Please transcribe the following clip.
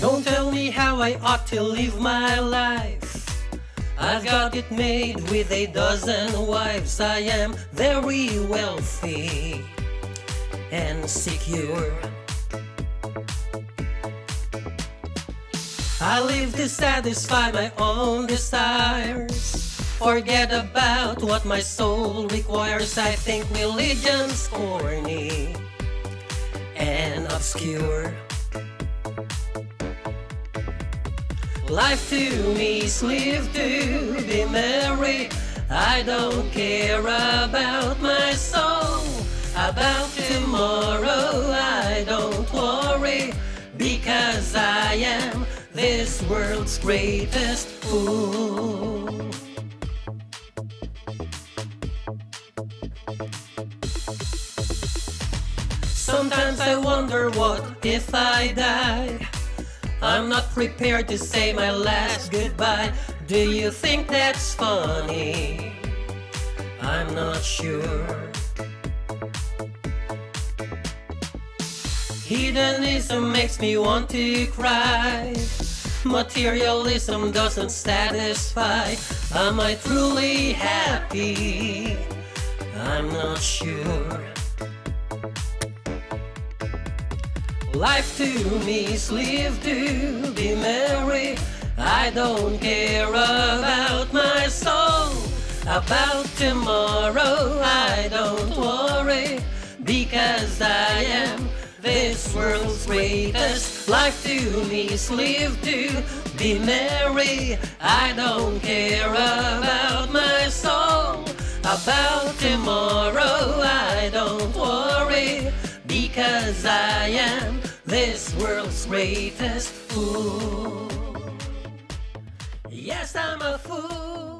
Don't tell me how I ought to live my life. I've got it made with a dozen wives. I am very wealthy and secure. I live to satisfy my own desires. Forget about what my soul requires. I think religion's corny and obscure. Life to me is live to be merry. I don't care about my soul. About tomorrow, I don't worry. Because I am this world's greatest fool. Sometimes I wonder what if I die. I'm not prepared to say my last goodbye. Do you think that's funny? I'm not sure. Hedonism makes me want to cry. Materialism doesn't satisfy. Am I truly happy? I'm not sure. Life to me is live to be merry. I don't care about my soul. About tomorrow, I don't worry. Because I am this world's greatest. Life to me is live to be merry. I don't care about my soul. About tomorrow, I don't worry because I am this world's greatest fool. Yes, I'm a fool.